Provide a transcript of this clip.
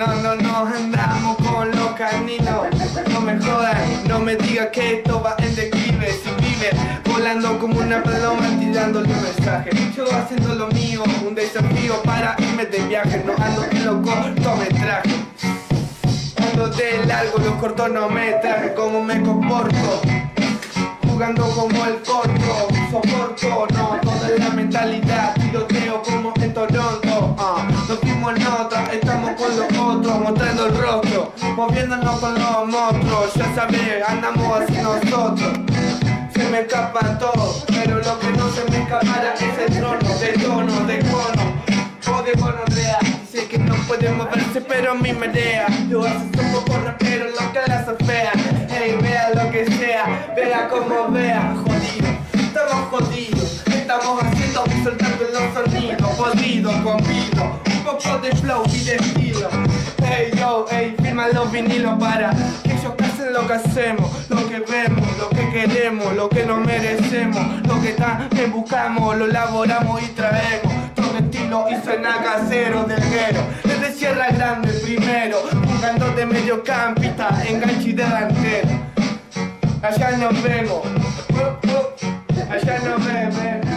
Andamos, andamos con los caninos. No me jodan, no me digas que esto va en declive. Si vive volando como una paloma tirándole un mensaje. Yo haciendo lo mío, un desafío para irme de viaje. No ando en lo cortometraje. Ando de largo, los cortos no me traje como me comporto jugando como el corto, soporto, no, toda la mentalidad, moviéndonos con los monstruos, ya sabes, andamos así nosotros. Se me escapa todo, pero lo que no se me escapará es el trono, de tono, de cono, o de gonorrea. Sé que no puede moverse, pero mi merea. Yo hace un poco rapero, lo que la sofea. Hey, vea lo que sea, vea como vea, jodido. Estamos jodidos, estamos haciendo y soltando los sonidos. Jodido, convido, un poco de flow y de estilo. Hey, yo, hey, firma los vinilos para que ellos hacen lo que hacemos, lo que vemos, lo que queremos, lo que nos merecemos, lo que también buscamos, lo elaboramos y traemos estilo y suena casero del guero Desde Sierra Grande primero, jugando de mediocampista, enganche y delantero. Allá nos vemos, uh, uh, allá nos vemos.